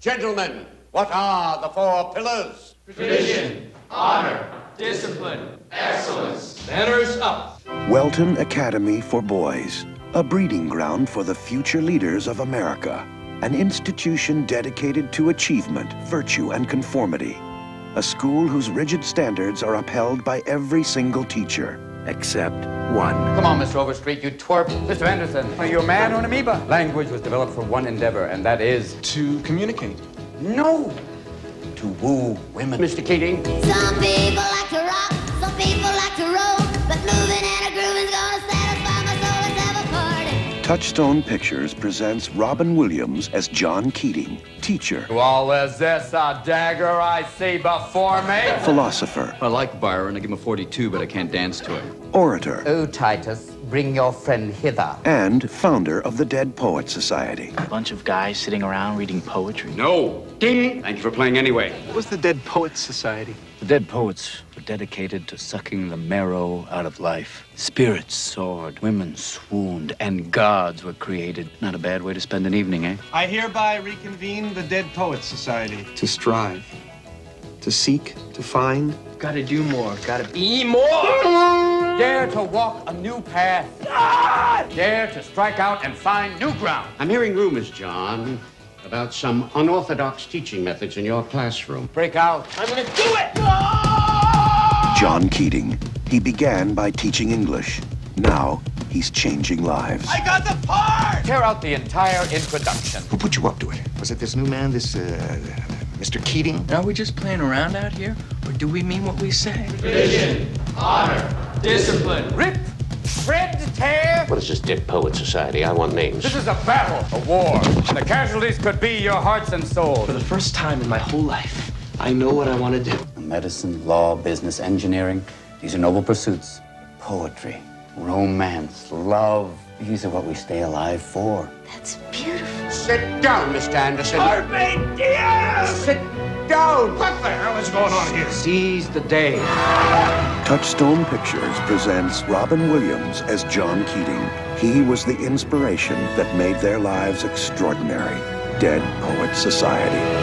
Gentlemen, what are the four pillars? Tradition, honor, discipline, excellence. Manners up. Welton Academy for Boys, a breeding ground for the future leaders of America, an institution dedicated to achievement, virtue, and conformity. A school whose rigid standards are upheld by every single teacher, except one. Come on, Mr. Overstreet, you twerp. Mr. Anderson, are you a man or an amoeba? Language was developed for one endeavor, and that is to communicate. No, to woo women. Mr. Keating? Some people like to rock, some people like to roll, Touchstone Pictures presents Robin Williams as John Keating, teacher, Well, is this a dagger I see before me? philosopher, I like Byron. I give him a 42, but I can't dance to him. orator, Oh, Titus, bring your friend hither. and founder of the Dead Poets Society. A bunch of guys sitting around reading poetry. No! Ding! Thank you for playing anyway. What was the Dead Poets Society? The dead poets were dedicated to sucking the marrow out of life. Spirits soared, women swooned, and gods were created. Not a bad way to spend an evening, eh? I hereby reconvene the Dead Poets Society. To strive, to seek, to find. Gotta do more. Gotta be more. Dare to walk a new path. Dare to strike out and find new ground. I'm hearing rumors, John, about some unorthodox teaching methods in your classroom. Break out. I'm gonna do it. John Keating. He began by teaching English. Now he's changing lives. I got the part. Tear out the entire introduction. Who put you up to it? Was it this new man, this, uh, Mr. Keating? Are we just playing around out here? Or do we mean what we say? Tradition, honor, discipline. Rip, shred, tear. What is this Dead Poet Society? I want names. This is a battle, a war. And the casualties could be your hearts and souls. For the first time in my whole life, I know what I want to do. Medicine, law, business, engineering. These are noble pursuits. Poetry, romance, love. These are what we stay alive for. That's beautiful. Sit down, Mr. Anderson. Sit down. What the hell is going on here? Seize the day. Touchstone Pictures presents Robin Williams as John Keating. He was the inspiration that made their lives extraordinary. Dead Poets Society.